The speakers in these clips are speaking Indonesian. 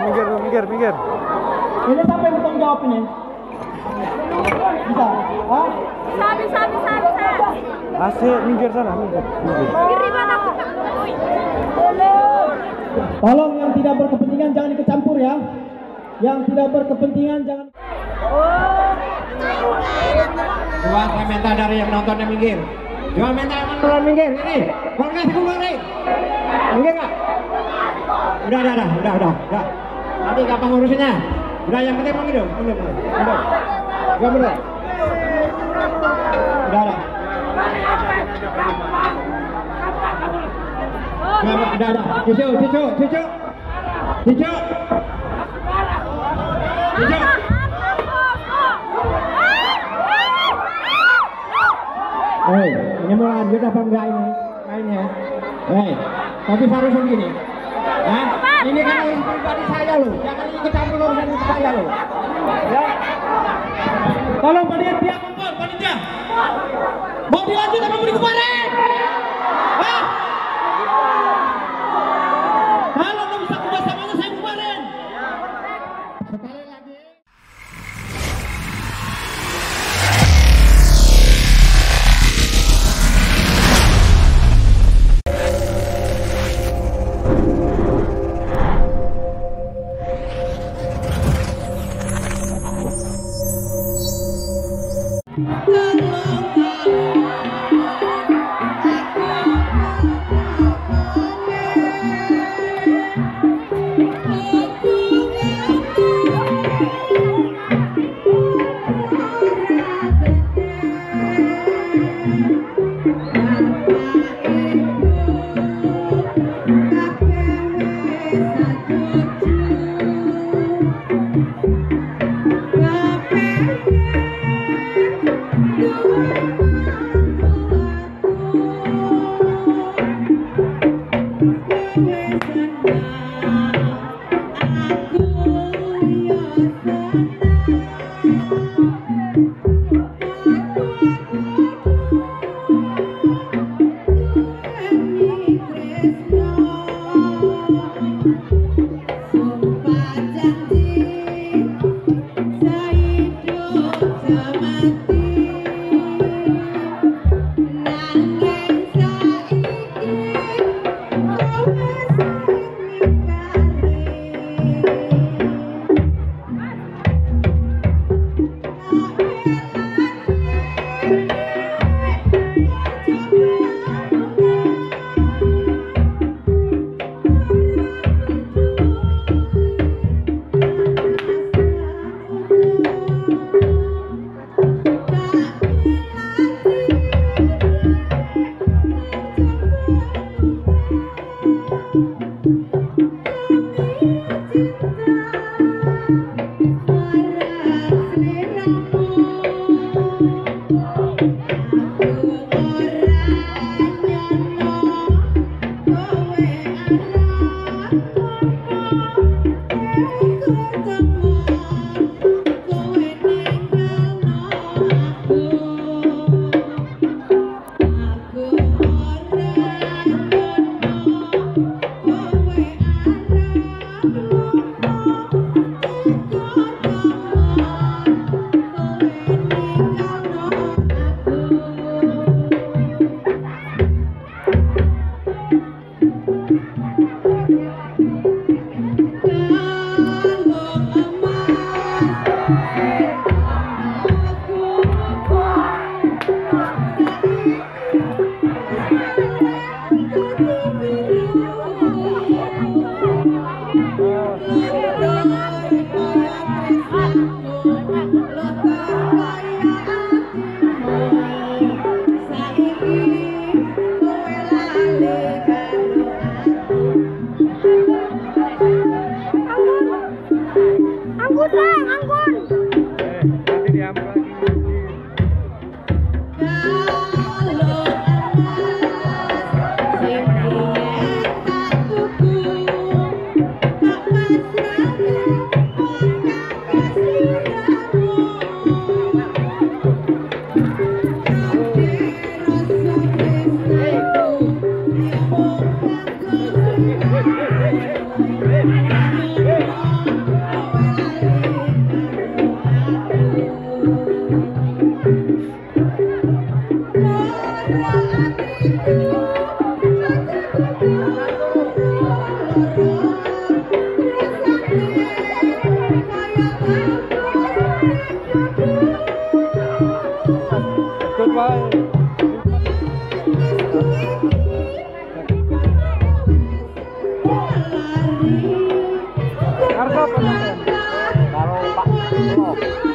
minggir, minggir, minggir, minggir. Ini siapa yang bertanggung jawab ini? Bisa? Hah? Bisa, bisa, bisa, bisa. Asik, minggir sana, minggir. minggir. Mana Tolong yang tidak berkepentingan jangan ikut campur ya. Yang tidak berkepentingan jangan. Coba saya minta dari yang nontonnya minggir. Coba minta yang nonton minggir. Ini. Kalau nggak sih nih. Minggir nggak? Udah, udah, udah, udah, udah, udah. Nanti gampang ngurusinnya. Udah, yang penting minggir dong. Mundur, mundur. Mundur. Gua mundur. Udah, udah. Udah, udah, udah. Cucu, cucu, cucu. Cucu. Cucu. Hei, ini mau lanjut apa enggak ini mainnya? Hei, tapi harus begini. Hah? Ini kan pribadi saya loh, jangan ikut campur urusan saya loh. Ya. Tolong panitia kumpul, panitia. Mau dilanjut apa mau dikubarin? Pak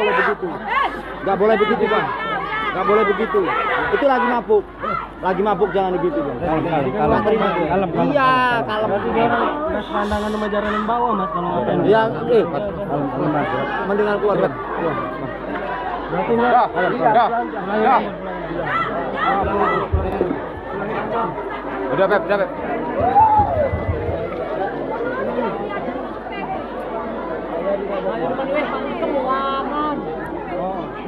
boleh begitu. Gak boleh begitu, Bang. Gak boleh begitu. Itu lagi mabuk. Lagi mabuk jangan begitu, Bang. Kalem, kalem, kalem. terima. Kalem, kalem. Iya, kalem. Mas pandangan sama jalan yang bawah mas kalau ngapain. Iya, eh, kalem, kalem, Mas. Mendingan keluar, Bang. Keluar, Mas. Berarti mas. Kalem, kalem. Ya. Udah, Beb, udah, Beb.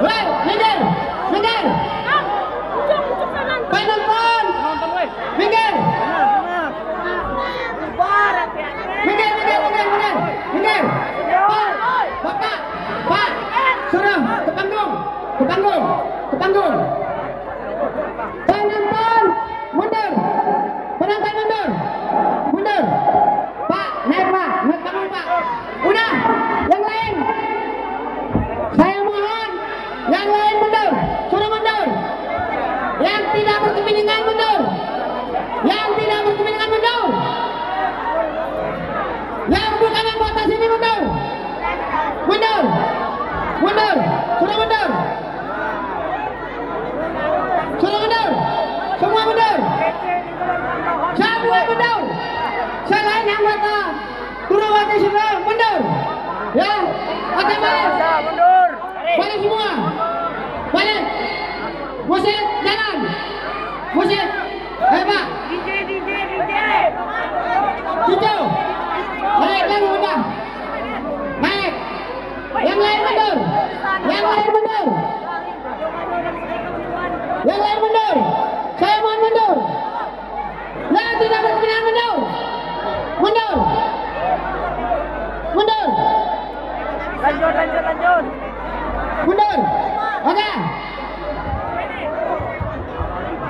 喂。Musik. Eh Pak, DJ, DJ, DJ. Cucu. Naik lagi udah. Naik. Yang lain mundur. Yang lain mundur. Yang lain mundur. Saya mohon mundur. Yang tidak berkenan mundur. Mundur. Mundur. Lanjut, lanjut, lanjut. Mundur. Oke.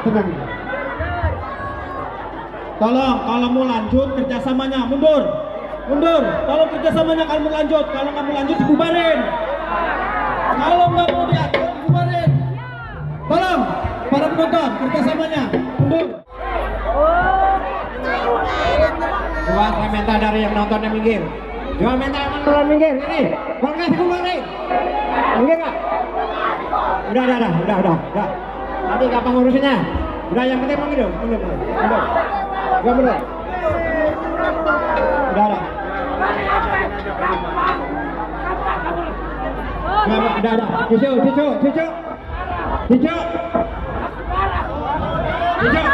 Tenang. Tolong kalau mau lanjut kerjasamanya mundur. Mundur. Kalau kerjasamanya kalau mau lanjut, kalau mau lanjut dibubarin. Kalau nggak mau diatur dibubarin. Tolong para penonton kerjasamanya mundur. Saya minta dari yang nontonnya minggir. Coba minta yang nonton minggir. Ini, mau keluar nih. Minggir nggak? Udah, udah, udah, udah, udah. Nanti gampang ngurusinnya. Udah, yang penting minggir dong. Mundur, mundur, mundur. Gak mundur. Udah, udah. Udah, udah, udah. Cucu, cucu, cucu. Cucu. Cucu.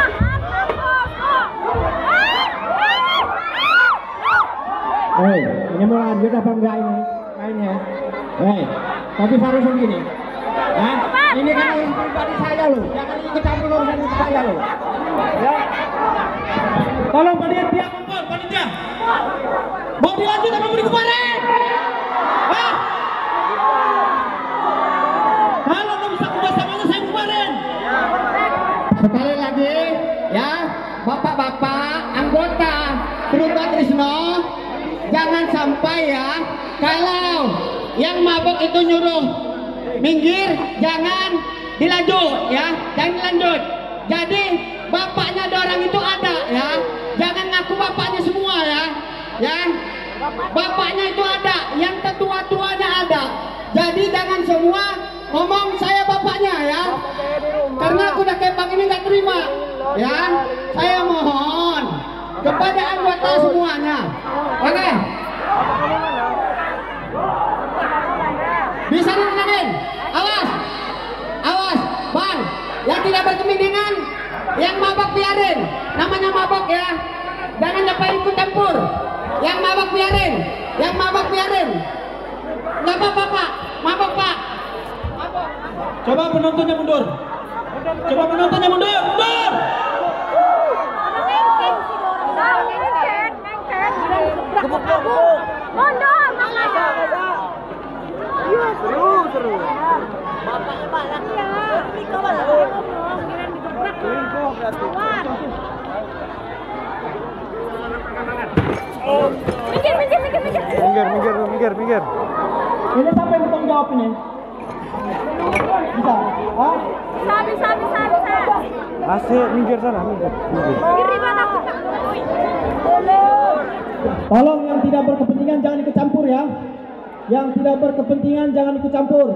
Hei, ini mau lanjut apa enggak ini mainnya? Hei, tapi harus begini. Hah? Ini kan pribadi saya loh, jangan ikut campur urusan saya loh. Ya, Tolong panitia kumpul, panitia. Mau dilanjut apa mau. Sekali lagi ya, Bapak-bapak anggota Trisno jangan sampai ya kalau yang mabok itu nyuruh minggir jangan dilanjut ya, jangan dilanjut. Jadi bapaknya ada orang itu ada ya, jangan ngaku bapaknya semua ya, ya. Bapaknya itu ada, yang tetua-tuanya ada. Jadi jangan semua ngomong saya bapaknya ya. Karena aku udah kayak bang ini nggak terima. Ya, saya mohon kepada anggota semuanya. Tidak berkepentingan, yang mabok biarin. Namanya mabok ya. Jangan dapat ikut campur. Yang mabok biarin, yang mabok biarin. Nggak apa-apa pak, mabok pak. Coba penontonnya mundur. Coba penontonnya mundur, mundur. Mundur, Seru, seru. Bapaknya balak ya. Minggir, minggir, minggir, minggir. Minggir, minggir, minggir, minggir. Ini siapa yang bertanggung jawab ini? Bisa? Hah? Bisa, bisa, bisa, bisa. Asik, minggir sana, minggir. minggir. Mana aku? Tolong yang tidak berkepentingan jangan ikut campur ya. Yang tidak berkepentingan jangan ikut campur.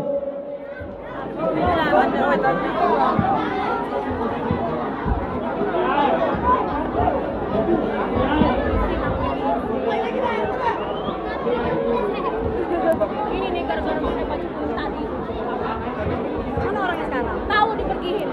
ini nih gara-gara pakai baju tadi mana orangnya sekarang tahu dipergihin.